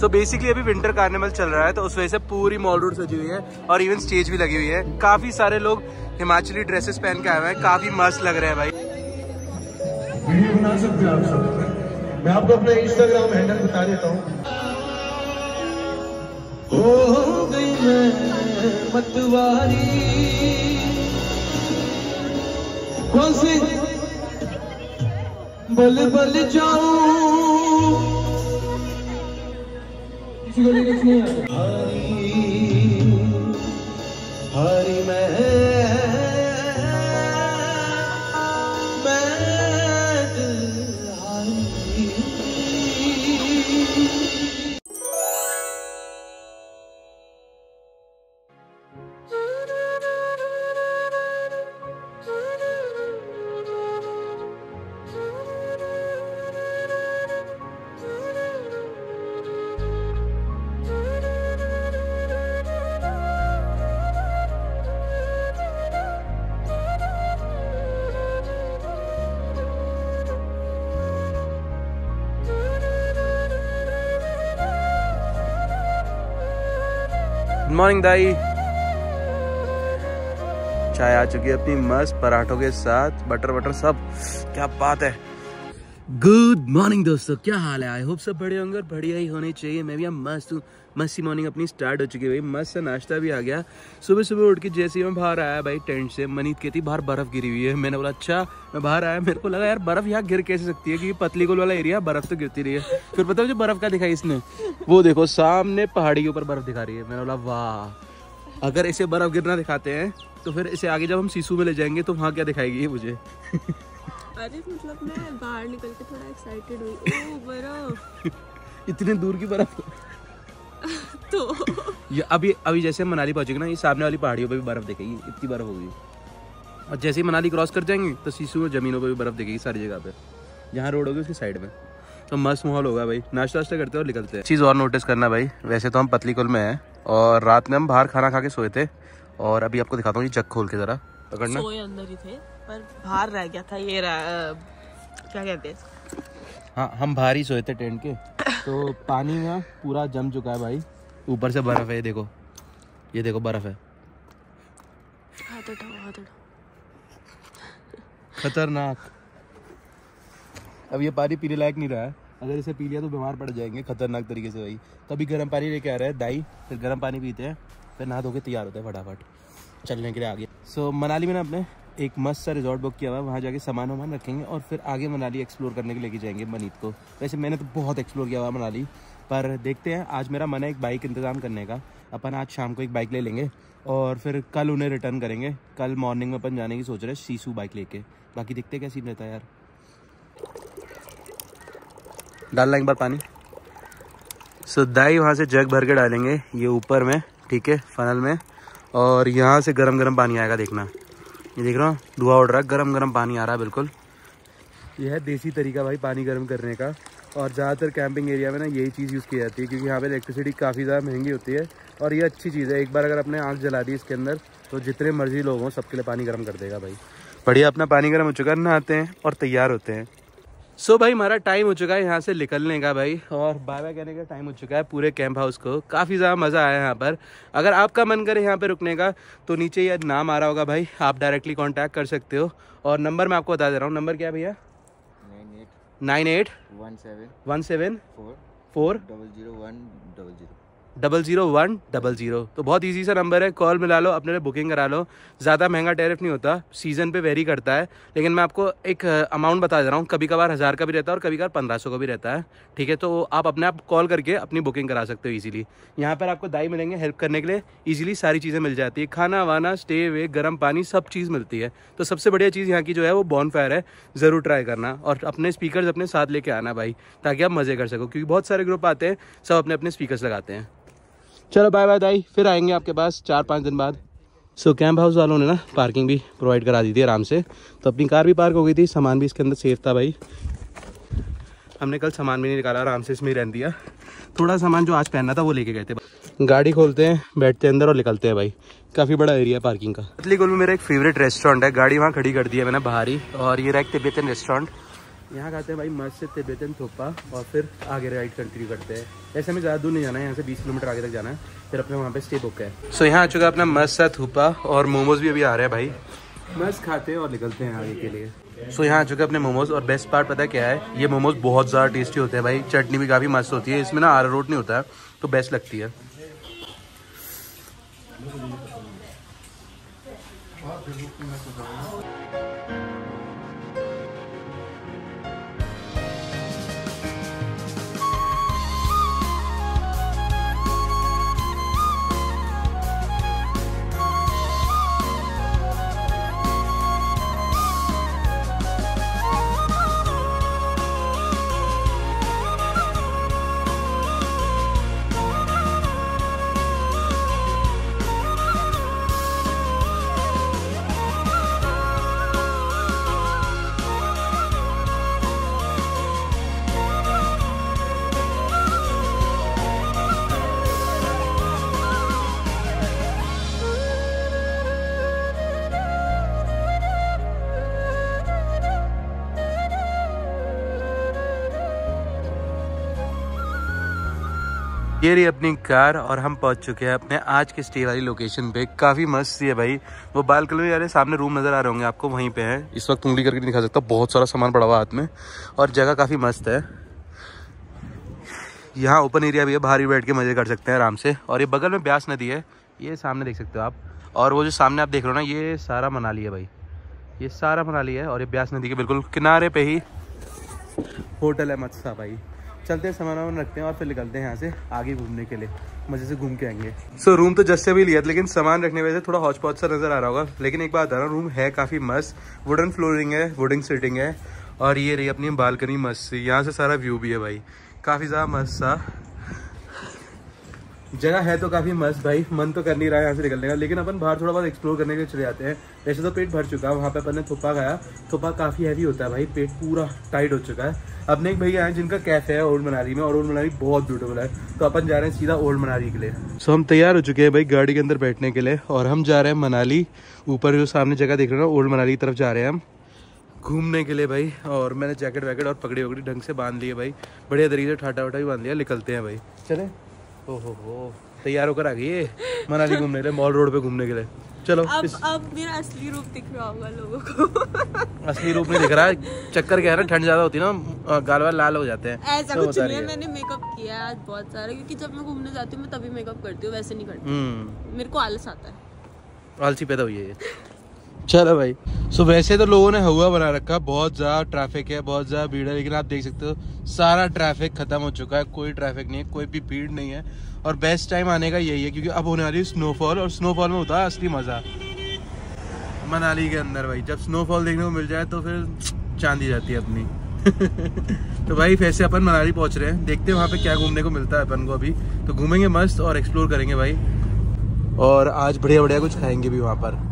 सो basically अभी winter carnival चल रहा है तो उस वजह से पूरी मॉल रोड सजी हुई है और इवन स्टेज भी लगी हुई है। काफ़ी सारे लोग हिमाचली ड्रेसेस पहन के आए हुए हैं। काफ़ी मस्त लग रहे हैं भाई। वीडियो बना सकते हैं आप सब। मैं आपको अपना इंस्टाग्राम हैंडल बता देता हूँ। हो गई जाऊँ। किसी नहीं आता हरी हरी मैं गुड मॉर्निंग दाई चाय आ चुकी है अपनी, मस्त पराठों के साथ बटर बटर सब। क्या बात है। गुड मॉर्निंग दोस्तों। क्या हाल है? आई होप सब बड़े होंगे और बढ़िया ही होने चाहिए। मैं भी मस्त हूँ। मस्त मॉर्निंग अपनी स्टार्ट हो चुकी है भाई। मस्त सा नाश्ता भी आ गया। सुबह सुबह उठ के जैसे ही मैं बाहर आया भाई टेंट से, मनीत कहती, बाहर बर्फ़ गिरी हुई है। मैंने बोला अच्छा मैं बाहर आया। मेरे को लगा, यार, बर्फ़ यहाँ गिर कैसे सकती है? क्योंकि पतली गोल वाला एरिया बर्फ़ तो गिरती रही है। फिर पता मुझे बर्फ़ का दिखाई इसने? वो देखो, सामने पहाड़ी के ऊपर बर्फ़ दिखा रही है। मैंने बोला, वाह, अगर इसे बर्फ़ गिरना दिखाते हैं तो फिर इसे आगे जब हम सीसू में ले जाएँगे तो वहाँ क्या दिखाएगी मुझे? अरे मतलब मैं बाहर निकल के थोड़ा एक्साइटेड हुई। ओ बर्फ़। इतने दूर की बर्फ़? तो। ये अभी अभी जैसे मनाली पहुँचेंगे ना ये सामने वाली पहाड़ियों पे भी बर्फ़ दिखेगी इतनी बर्फ़ होगी। और जैसे ही मनाली क्रॉस कर जाएँगे तो शीशु में जमीनों पे भी बर्फ़ दिखेगी सारी जगह पे। जहाँ रोड होगी उसकी साइड में। तो मस्त माहौल होगा भाई। नाश्ता वाश्ता करते और निकलते हैं। चीज़ और नोटिस करना भाई। वैसे तो हम पतली कुल में हैं और रात में हम बाहर खाना खा के सोए थे। और अभी आपको दिखाता हूँ ये जग खोल के ज़रा। पकड़ना। सोए अंदर ही थे। पर बाहर रह गया था ये क्या कहते हैं? हाँ हम बाहर ही सोए थे टेंट के तो पानी में पूरा जम चुका है भाई। ऊपर से बर्फ़ है ये देखो। ये देखो बर्फ़ है। हाथ उठाओ हाथ उठाओ। खतरनाक। अब ये पानी पीने लायक नहीं रहा है। अगर इसे पी लिया तो बीमार पड़ जाएँगे खतरनाक तरीके से भाई। तभी गर्म पानी लेके आ रहा है दाई। फिर गर्म पानी पीते हैं फिर नहा धो के तैयार होते हैं फटाफट। चलने के लिए आगे। सो मनाली में ना अपने एक मस्त सा रिजॉर्ट बुक किया हुआ है, वहाँ जाके सामान वामान रखेंगे और फिर आगे मनाली एक्सप्लोर करने के लेके जाएँगे मनीत को। वैसे मैंने तो बहुत एक्सप्लोर किया हुआ मनाली, पर देखते हैं, आज मेरा मन है एक बाइक इंतज़ाम करने का। अपन आज शाम को एक बाइक ले लेंगे और फिर कल उन्हें रिटर्न करेंगे। कल मॉर्निंग में अपन जाने की सोच रहे हैं सीसू बाइक लेके। बाकी देखते क्या सीन रहता है यार। डालना एक बार पानी। सो दाई वहाँ से जग भर के डालेंगे, ये ऊपर में, ठीक है फनल में, और यहाँ से गरम गरम पानी आएगा देखना। ये देख रहा हूँ, धुआँ उड़ रहा है गर्म गर्म पानी आ रहा है बिल्कुल। यह है देसी तरीका भाई, पानी गर्म करने का। और ज़्यादातर कैंपिंग एरिया में ना यही चीज़ यूज़ की जाती है, क्योंकि यहाँ पे इलेक्ट्रिसिटी काफ़ी ज़्यादा महँगी होती है। और ये अच्छी चीज़ है, एक बार अगर अपने आँख जला दी इसके अंदर तो जितने मर्ज़ी लोग हों, सबके लिए पानी गर्म कर देगा भाई। बढ़िया, अपना पानी गर्म हो चुका है, नहाते हैं और तैयार होते हैं। सो so भाई हमारा टाइम हो चुका है यहाँ से निकलने का भाई और बाय बाय कहने का टाइम हो चुका है पूरे कैंप हाउस को। काफ़ी ज़्यादा मज़ा आया यहाँ पर। अगर आपका मन करे यहाँ पर रुकने का तो नीचे ये नाम आ रहा होगा भाई आप डायरेक्टली कांटेक्ट कर सकते हो। और नंबर मैं आपको बता दे रहा हूँ। नंबर क्या भैया? Nine eight nine eight one seven one seven four four double zero one double zero double zero one double zero तो बहुत इजी सा नंबर है कॉल मिला लो, अपने लिए बुकिंग करा लो। ज़्यादा महँगा टैरिफ नहीं होता सीज़न पे वेरी करता है। लेकिन मैं आपको एक अमाउंट बता दे रहा हूँ कभी कभार हज़ार का भी रहता है और कभी कभार पंद्रह सौ का भी रहता है। ठीक है तो आप अपने आप कॉल करके अपनी बुकिंग करा सकते हो ईजिली यहाँ पर आपको दाई मिलेंगे हेल्प करने के लिए। ईजिली सारी चीज़ें मिल जाती है। खाना, वाना स्टे वे गर्म पानी, सब चीज़ मिलती है। तो सबसे बढ़िया चीज़ यहाँ की जो है, वो बॉन फायर है, ज़रूर ट्राई करना और अपने स्पीकर अपने साथ लेके आना भाई, ताकि आप मज़े कर सको। क्योंकि बहुत सारे ग्रुप आते हैं, सब अपने अपने स्पीकर्स लगाते हैं। चलो बाय बाय दाई फिर आएँगे आपके पास चार पाँच दिन बाद। सो कैंप हाउस वालों ने ना पार्किंग भी प्रोवाइड करा दी थी आराम से। तो अपनी कार भी पार्क हो गई थी। सामान भी इसके अंदर सेफ़ था भाई। हमने कल सामान भी नहीं निकाला, आराम से इसमें रहन दिया। थोड़ा सामान जो आज पहनना था वो लेके गए थे। गाड़ी खोलते हैं, बैठते हैं अंदर और निकलते हैं भाई। काफ़ी बड़ा एरिया पार्किंग का। पतली गुल में मेरा एक फेवरेट रेस्टोरेंट है। गाड़ी वहाँ खड़ी कर दी है मैंने बाहर ही। और ये रहा एक तिब्बतन रेस्टोरेंट यहाँ खाते हैं भाई मस्त से तिब्बतन थोपा और फिर आगे राइड कंटिन्यू करते हैं। ऐसे हमें ज़्यादा दूर नहीं जाना है यहाँ से 20 किलोमीटर आगे तक जाना है। फिर अपने वहाँ पे स्टे बुक है। सो so, यहाँ आ चुका है अपना मस्त सा थूपा और मोमोज भी अभी आ रहे हैं भाई। मस्त खाते हैं और निकलते हैं आगे के लिए। सो so, यहाँ आ चुके हैं अपने मोमोज और बेस्ट पार्ट पता क्या है? ये मोमोज बहुत ज़्यादा टेस्टी होते हैं भाई। चटनी भी काफ़ी मस्त होती है। इसमें ना आरा रोट नहीं होता है तो बेस्ट लगती है। ये रही अपनी कार और हम पहुँच चुके हैं अपने आज के स्टे वाली लोकेशन पे। काफ़ी मस्त सी है भाई। वो बालकनी वाले सामने रूम नज़र आ रहे होंगे आपको, वहीं पे है। इस वक्त उंगली करके दिखा सकता, बहुत सारा सामान पड़ा हुआ हाथ में और जगह काफ़ी मस्त है। यहाँ ओपन एरिया भी है, बाहर भी बैठ के मज़े कर सकते हैं आराम से। और ये बगल में ब्यास नदी है, ये सामने देख सकते हो आप। और वो जो सामने आप देख रहे हो ना, ये सारा मनाली है भाई। ये सारा मनाली है और ये ब्यास नदी के बिल्कुल किनारे पे ही होटल है मत्सा भाई। चलते हैं सामान वामान रखते हैं और फिर निकलते हैं यहाँ से आगे घूमने के लिए। मज़े से घूम के आएँगे। सो so, रूम तो जस्ट से भी लिया था लेकिन सामान रखने वजह से थोड़ा हौच पौच सा नज़र आ रहा होगा। लेकिन एक बात आ रहा रूम है काफ़ी मस्त। वुडन फ्लोरिंग है वुडन सीटिंग है। और ये रही अपनी बालकनी मस्त यहाँ से सारा व्यू भी है भाई। काफ़ी ज़्यादा मस्त सा। जगह है तो काफ़ी मस्त भाई, मन तो कर नहीं रहा है यहाँ से निकलने का, लेकिन अपन बाहर थोड़ा बहुत एक्सप्लोर करने के लिए चले जाते हैं। वैसे तो पेट भर चुका है, वहाँ पे अपन ने थोपा खाया। थोपा काफ़ी हैवी होता है भाई, पेट पूरा टाइट हो चुका है। अपने एक भैया हैं जिनका कैफ़े है ओल्ड मनाली में, और ओल्ड मनाली बहुत ब्यूटीफुल है। तो अपन जा रहे हैं सीधा ओल्ड मनाली के लिए। सो हम तैयार हो चुके हैं भाई गाड़ी के अंदर बैठने के लिए, और हम जा रहे हैं मनाली। ऊपर जो सामने जगह देख रहे हो ओल्ड मनाली की तरफ़ जा रहे हैं हम। घूमने के लिए भाई, और मैंने जैकेट वैकेट और पगड़ी वगड़ी ढंग से बाँध लिए भाई। बढ़िया तरीके से ठाटा वाटा भी बाँध लिया, निकलते हैं भाई। चले। ओहो तैयार होकर आ गई है मनाली घूमने के लिए मॉल रोड पे घूमने के लिए। चलो अब इस अब मेरा असली रूप दिख रहा होगा लोगों को। असली रूप नहीं दिख रहा। है चक्कर क्या है ना ठंड ज़्यादा होती है ना गाल वाल लाल हो जाते हैं। ऐसा तो कुछ नहीं है मैंने मेकअप किया है आज बहुत सारा क्योंकि जब मैं घूमने जाती हूँ मैं तभी मेकअप करती हूँ वैसे नहीं करती। हम्म। मेरे को आलस आता है। आलसी पैदा हुई है ये। चलो भाई। सो so, वैसे तो लोगों ने हवा बना रखा बहुत ज़्यादा ट्रैफ़िक है बहुत ज़्यादा भीड़ है लेकिन आप देख सकते हो सारा ट्रैफ़िक खत्म हो चुका है कोई ट्रैफ़िक नहीं है कोई भी भीड़ नहीं है। और बेस्ट टाइम आने का यही है क्योंकि अब होने वाली स्नोफॉल और स्नोफॉल में होता है असली मज़ा। मनाली के अंदर भाई जब स्नोफॉल देखने को मिल जाए तो फिर चांदी जाती है अपनी। तो भाई वैसे अपन मनाली पहुँच रहे हैं। देखते हैं वहाँ पे क्या घूमने को मिलता है अपन को अभी। तो घूमेंगे मस्त और एक्सप्लोर करेंगे भाई। और आज बढ़िया बढ़िया कुछ खाएँगे भी वहाँ पर।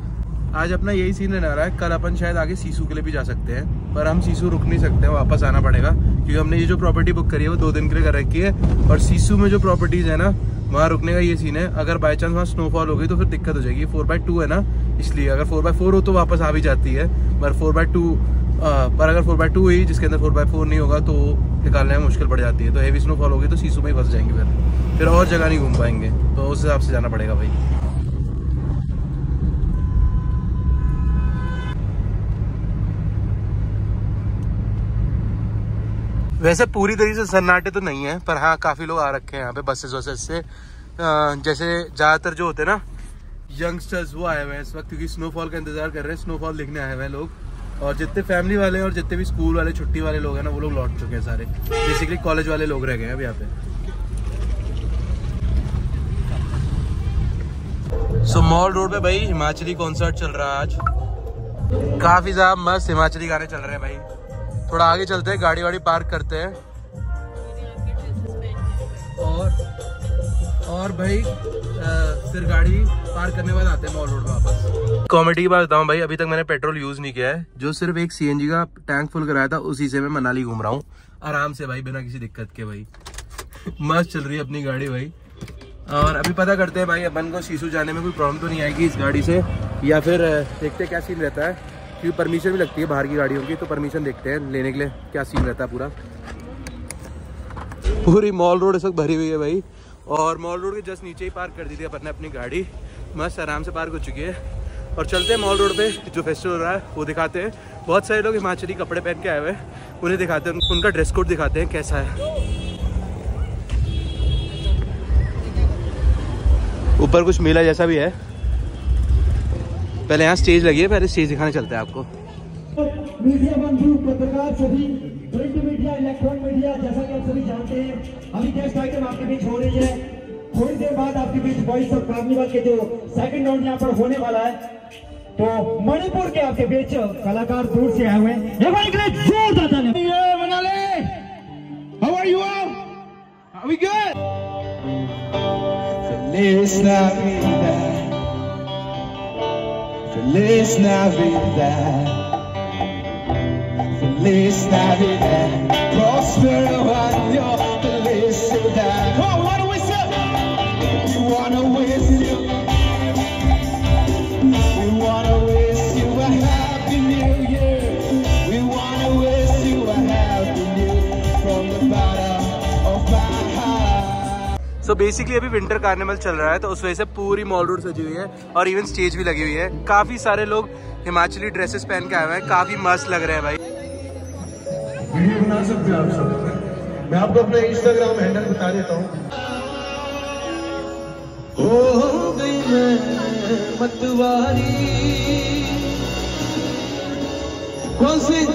आज अपना यही सीन रहने वाला है। कल अपन शायद आगे सीसू के लिए भी जा सकते हैं, पर हम सीसू रुक नहीं सकते हैं वापस आना पड़ेगा, क्योंकि हमने ये जो प्रॉपर्टी बुक करी है, वो दो दिन के लिए कर रखी है, और सीसू में जो प्रॉपर्टीज़ है ना, वहाँ रुकने का ये सीन है। अगर बाई चांस वहाँ स्नोफॉल हो गई तो फिर दिक्कत हो जाएगी। फोर बाई टू है ना, इसलिए अगर फोर बाई फोर हो तो वापस आ भी जाती है, पर फोर बाई टू पर अगर फोर बाई टू हुई, जिसके अंदर फोर बाई फोर नहीं होगा तो निकालने में मुश्किल पड़ जाती है। तो हेवी स्नोफॉल होगी तो सीसू में ही फंस जाएँगे फिर। फिर और जगह नहीं घूम पाएँगे तो उस हिसाब से जाना पड़ेगा भाई। वैसे पूरी तरीके से सन्नाटे तो नहीं है, पर हाँ काफ़ी लोग आ रखे हैं यहाँ पे बसेस वसेस से। जैसे ज़्यादातर जो होते हैं ना यंगस्टर्स वो आए हुए हैं इस वक्त, क्योंकि स्नोफॉल का इंतज़ार कर रहे हैं स्नोफॉल देखने आए हुए हैं लोग। और जितने फैमिली वाले और जितने भी स्कूल वाले, छुट्टी वाले लोग हैं ना, वो लोग लौट चुके हैं सारे। बेसिकली कॉलेज वाले लोग रह गए हैं अब यहाँ पे। सो मॉल रोड पे भाई हिमाचली कॉन्सर्ट चल रहा है आज। काफ़ी ज़्यादा मस्त हिमाचली गाने चल रहे हैं भाई। थोड़ा आगे चलते हैं, गाड़ी वाड़ी पार्क करते हैं। और और भाई फिर गाड़ी पार्क करने बाद आते हैं मॉल रोड वापस। कॉमेडी की बात बताऊँ भाई, अभी तक मैंने पेट्रोल यूज़ नहीं किया है। जो सिर्फ़ एक सीएनजी का टैंक फुल कराया था, उसी से मैं मनाली घूम रहा हूँ। आराम से भाई, बिना किसी दिक्कत के भाई। मस्त चल रही है अपनी गाड़ी भाई। और अभी पता करते हैं भाई, अपन को शीशु जाने में कोई प्रॉब्लम तो नहीं आएगी इस गाड़ी से, या फिर देखते क्या सीन रहता है। क्योंकि परमिशन भी लगती है बाहर की गाड़ियों की तो परमिशन देखते हैं लेने के लिए क्या सीन रहता है पूरा। पूरी मॉल रोड इस वक्त भरी हुई है भाई। और मॉल रोड के जस्ट नीचे ही पार्क कर दी थी अपन अपनी गाड़ी। मस्त आराम से पार्क हो चुकी है। और चलते हैं मॉल रोड पे, जो फेस्टिवल हो रहा है, वो दिखाते हैं। बहुत सारे लोग हिमाचली कपड़े पहन के आए हुए हैं, उन्हें दिखाते हैं उनका ड्रेस कोड दिखाते हैं कैसा है। ऊपर कुछ मेला जैसा भी है। पहले यहाँ स्टेज लगी है पहले स्टेज दिखाने चलते हैं आपको। मीडिया बंधु पत्रकार सभी प्रिंट मीडिया इलेक्ट्रॉनिक मीडिया जैसा कि आप सभी जानते हैं अभी गेस्ट आइटम आपके बीच हो रही है। थोड़ी देर बाद आपके बीच वॉइस ऑफ़ कार्निवल के जो सेकंड राउंड यहाँ पर होने वाला है तो मणिपुर के आपके बीच कलाकार दूर से आए हुए हैं। एक बार के जोरदार तालियाँ मनाले how are you are we good Feliz Navidad. Feliz Navidad. Feliz Navidad. Prospero año. So basically अभी विंटर कार्निवल चल रहा है तो उस वजह से पूरी मॉल रोड सजी हुई है और इवन स्टेज भी लगी हुई है। काफ़ी सारे लोग हिमाचली ड्रेसेस पहन के आए हुए हैं काफ़ी मस्त लग रहे हैं भाई। वीडियो बना सकते हो आप सब। मैं आपको अपना इंस्टाग्राम हैंडल बता देता हूँ हो गई मैं मतवारी। कौन सी?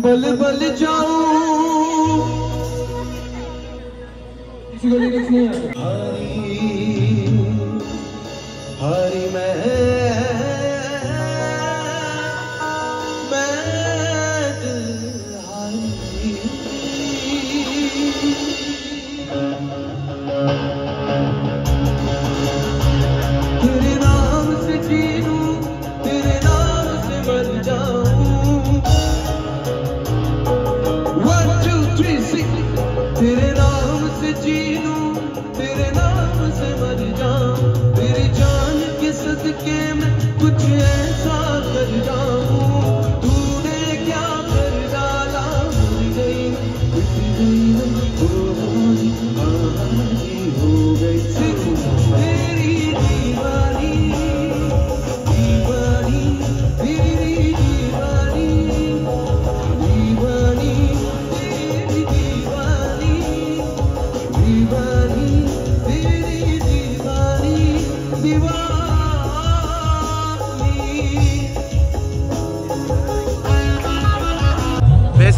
बल बल जाऊँ। किसी को लिरिक्स नहीं आते हरी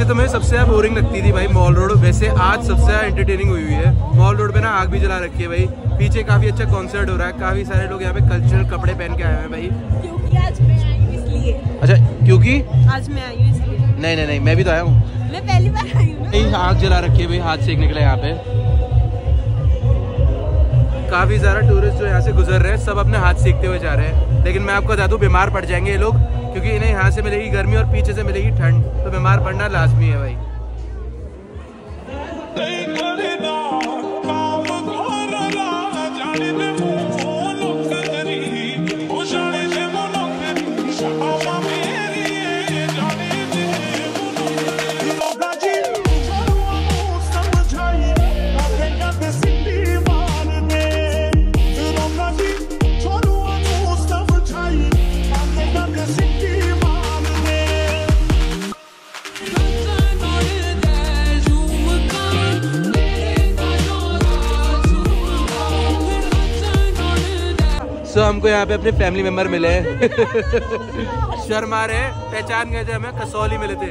तो मुझे सबसे ज़्यादा बोरिंग लगती थी भाई मॉल रोड। वैसे आज सबसे ज़्यादा एंटरटेनिंग हुई हुई है। मॉल रोड पे ना आग भी जला रखी है भाई। पीछे काफ़ी अच्छा कॉन्सर्ट हो रहा है। काफ़ी सारे लोग यहाँ पे कल्चरल कपड़े पहन के आए हैं भाई। क्योंकि आज मैं आई हूँ इसलिए। अच्छा क्योंकि? आज मैं आई हूँ इसलिए। नहीं नहीं नहीं मैं भी तो आया हूँ। मैं पहली बार आई हूँ नहीं आग जला रखी है भाई हाथ सेकने के लिए यहाँ पे। काफ़ी सारा टूरिस्ट जो यहाँ से गुजर रहे हैं सब अपने हाथ सेकते हुए जा रहे हैं। लेकिन मैं आपको बता दूँ बीमार पड़ जाएँगे ये लोग। क्योंकि इन्हें यहाँ से मिलेगी गर्मी और पीछे से मिलेगी ठंड तो बीमार पड़ना लाजमी है भाई हमको यहाँ पे अपने फैमिली मेंबर मिले। हैं शर्मा रहे पहचान गए थे हमें कसौली मिले थे।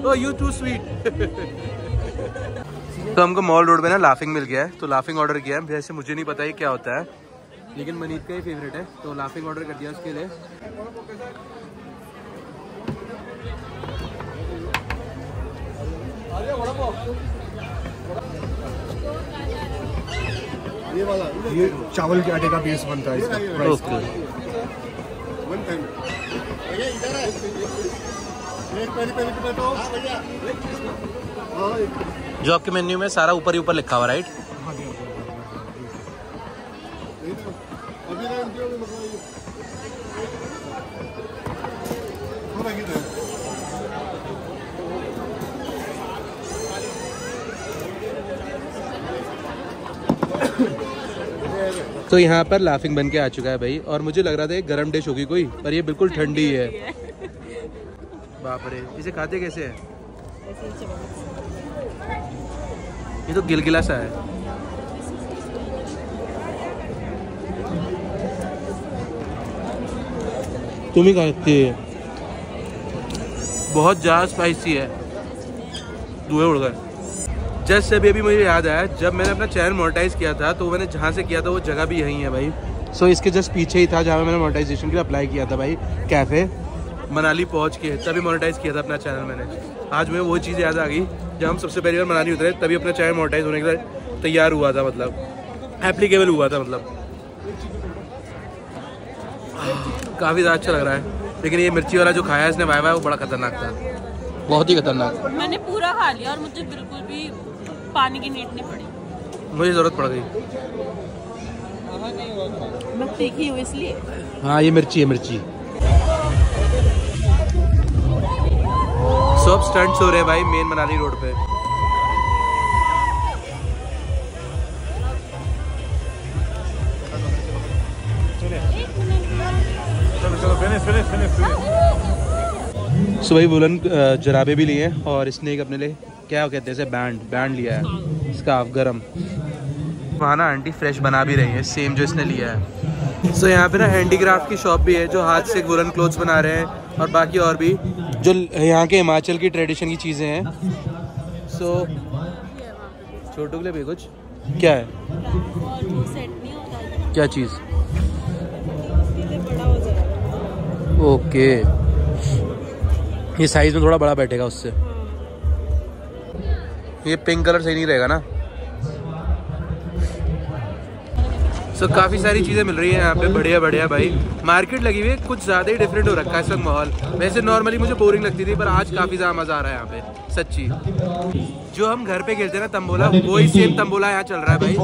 ओ यू टू स्वीट तो हमको मॉल रोड पे ना लाफिंग मिल गया है तो लाफिंग ऑर्डर किया है। वैसे मुझे नहीं पता ये क्या होता है लेकिन मनीत का ही फेवरेट है तो लाफिंग ऑर्डर कर दिया उसके लिए। ये चावल के आटे का बेस बनता है इसका प्राइस ओके जो आपके मेन्यू में सारा ऊपर ही ऊपर लिखा हुआ राइट तो यहाँ पर लाफिंग बन के आ चुका है भाई और मुझे लग रहा था गर्म डिश होगी कोई पर ये बिल्कुल ठंडी है। बाप रे इसे खाते कैसे है? ये तो गिलगिला सा है। तुम ही खाती है बहुत ज़्यादा स्पाइसी है। धुएँ उड़ गए। जस्ट से अभी अभी मुझे याद आया जब मैंने अपना चैनल मोनेटाइज किया था तो मैंने जहाँ से किया था वो जगह भी यहीं है भाई। सो so, इसके जस्ट पीछे ही था जहाँ मैंने मोनेटाइजेशन के लिए अप्लाई किया था भाई कैफ़े मनाली पहुँच के तभी मोनेटाइज किया था अपना चैनल मैंने। आज मुझे वो चीज़ याद आ गई जब हम सबसे पहली बार मनाली उतरे तभी अपना चैनल मोनेटाइज होने के लिए तैयार हुआ था मतलब। एप्लीकेबल हुआ था मतलब। काफ़ी ज़्यादा अच्छा लग रहा है लेकिन ये मिर्ची वाला जो खाया है इसने वाया हुआ वो बड़ा खतरनाक था। बहुत ही खतरनाक। मैंने पूरा खा लिया और मुझे बिल्कुल भी पानी की नीड नहीं पड़ी। मुझे ज़रूरत पड़ गई। मैं तीखी हूँ इसलिए। हाँ ये मिर्ची है मिर्ची। सब स्टंट्स हो रहे हैं भाई मेन मनाली रोड पे। सो भाई बुलन जराबे भी लिए हैं और इसने एक अपने लिए। क्या कहते हैं बैंड बैंड लिया है। स्काफ गरम। वहाँ ना आंटी फ्रेश बना भी रही है सेम जो इसने लिया है। सो so, यहाँ पे ना हैंडीक्राफ्ट की शॉप भी है जो हाथ से वुलन क्लोथ्स बना रहे हैं और बाकी और भी जो यहाँ के हिमाचल की ट्रेडिशन की चीज़ें हैं। सो so, छोटू के लिए भी कुछ? क्या है? क्या चीज़? ओके ये साइज़ में थोड़ा बड़ा बैठेगा उससे। ये पिंक कलर सही नहीं रहेगा ना। सो so, काफ़ी सारी चीज़ें मिल रही है यहाँ पे। बढ़िया बढ़िया भाई। मार्केट लगी हुई है कुछ ज़्यादा ही डिफरेंट हो रखा है वक्त माहौल। वैसे नॉर्मली मुझे बोरिंग लगती थी पर आज काफ़ी ज़्यादा मज़ा आ रहा है यहाँ पे सच्ची। जो हम घर पे खेलते हैं ना तंबोला वही सेम तंबोला यहाँ चल रहा है भाई।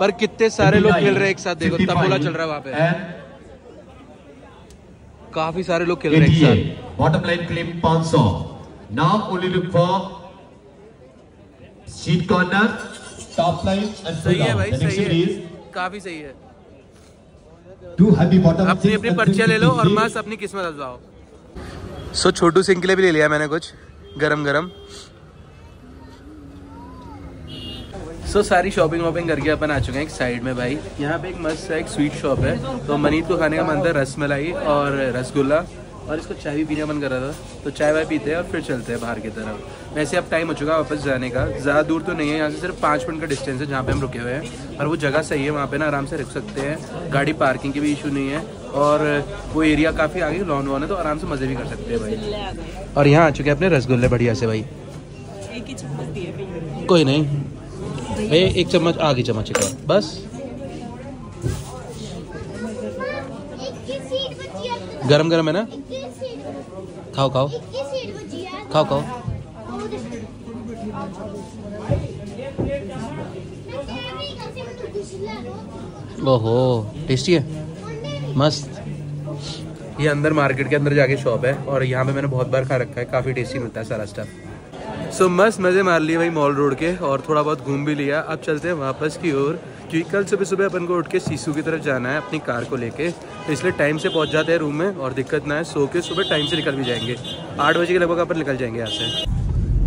पर कितने सारे लोग खेल रहे हैं एक साथ देखो तंबोला चल रहा है वहाँ पे। काफ़ी सारे लोग खेल रहे हैं एक साथ। Corner, top line and full सही है भाई सही है। काफ़ी सही है। two heavy bottom. अपनी अपनी पर्चियाँ ले लो और 350. मस्त अपनी किस्मत आजमाओ सो छोटू सिंह के लिए भी ले लिया मैंने कुछ गरम गरम सो so, सारी शॉपिंग वॉपिंग करके अपन आ चुके हैं एक साइड में भाई। यहाँ पे एक मस्त सा एक स्वीट शॉप है। तो मनीत को खाने का मन था रसमलाई और रसगुल्ला और इसको चाय भी पीने का मन कर रहा था। तो चाय वाय पीते हैं और फिर चलते हैं बाहर की तरफ़। वैसे अब टाइम हो चुका है वापस जाने का। ज़्यादा दूर तो नहीं है यहाँ से सिर्फ़ पाँच मिनट का डिस्टेंस है जहाँ पे हम रुके हुए हैं। और वो जगह सही है वहाँ पे ना आराम से रुक सकते हैं। गाड़ी पार्किंग की भी इशू नहीं है। और वो एरिया काफ़ी आगे लॉन वॉन है तो आराम से मज़े भी कर सकते हैं भाई। और यहाँ आ चुके हैं अपने रसगुल्ले बढ़िया से भाई। कोई नहीं। भाई एक चम्मच आगे चम्मच एक बस। गरम गरम है ना? खाओ खाओ। खाओ खाओ। ओहो टेस्टी है। मस्त। ये अंदर मार्केट के अंदर जाके शॉप है और यहाँ पे मैंने बहुत बार खा रखा है काफ़ी टेस्टी मिलता है सारा स्टफ़ सो so, मस्त मज़े मार लिए भाई मॉल रोड के और थोड़ा बहुत घूम भी लिया। अब चलते हैं वापस की ओर क्योंकि कल सुबह सुबह अपन को उठ के सीसू की तरफ़ जाना है अपनी कार को लेके। तो इसलिए टाइम से पहुँच जाते हैं रूम में और दिक्कत ना है सो के सुबह टाइम से निकल भी जाएँगे। आठ बजे के लगभग अपन निकल जाएँगे यहाँ से।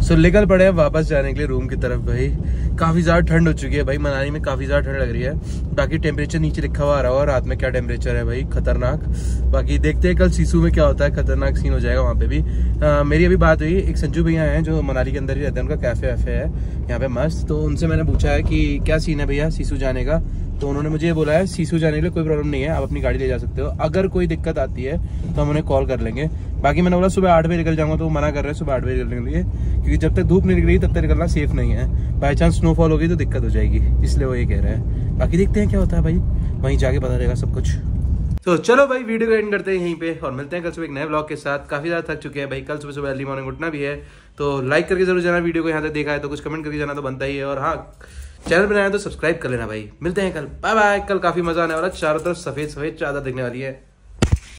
सो निकल पड़े हैं वापस जाने के लिए रूम की तरफ़ भाई। काफ़ी ज़्यादा ठंड हो चुकी है भाई मनाली में काफ़ी ज़्यादा ठंड लग रही है। बाकी टेम्परेचर नीचे लिखा हुआ आ रहा होगा रात में क्या टेम्परेचर है भाई? खतरनाक। बाकी देखते हैं कल सीसू में क्या होता है खतरनाक सीन हो जाएगा वहाँ पे भी। आ, मेरी अभी बात हुई एक संजू भैया हैं जो मनाली के अंदर ही रहते हैं उनका कैफ़े वैफे है यहाँ पे मस्त। तो उनसे मैंने पूछा है कि क्या सीन है भैया सीसू जाने का? तो उन्होंने मुझे ये बोला है सीसू जाने के लिए कोई प्रॉब्लम नहीं है आप अपनी गाड़ी ले जा सकते हो। अगर कोई दिक्कत आती है तो हम उन्हें कॉल कर लेंगे। बाकी मैंने बोला, सुबह आठ बजे निकल जाऊँगा तो मना कर रहे हैं, सुबह आठ बजे निकलने के लिए, क्योंकि जब तक धूप नहीं निकलेगी तब तक निकलना सेफ़ नहीं है। बाई चांस स्नोफॉल होगी तो दिक्कत हो जाएगी, इसलिए वो ये कह रहे हैं। बाकी देखते हैं क्या होता है भाई। वहीं जाके पता रहेगा सब कुछ। तो चलो भाई, वीडियो एंड करते हैं यहीं पे, और मिलते हैं कल सुबह एक नए ब्लॉग के साथ। काफ़ी ज़्यादा थक चुके हैं भाई, कल सुबह सुबह अर्ली मॉर्निंग उठना भी है। तो लाइक करके ज़रूर जाना वीडियो को, यहाँ तक देखा है तो कुछ कमेंट करके जाना तो बनता ही है। और हाँ चैनल बनाया तो सब्सक्राइब कर लेना भाई। मिलते हैं कल। बाय बाय कल काफ़ी मज़ा आने वाला चारों तरफ़ सफ़ेद सफ़ेद चादर दिखने वाली है।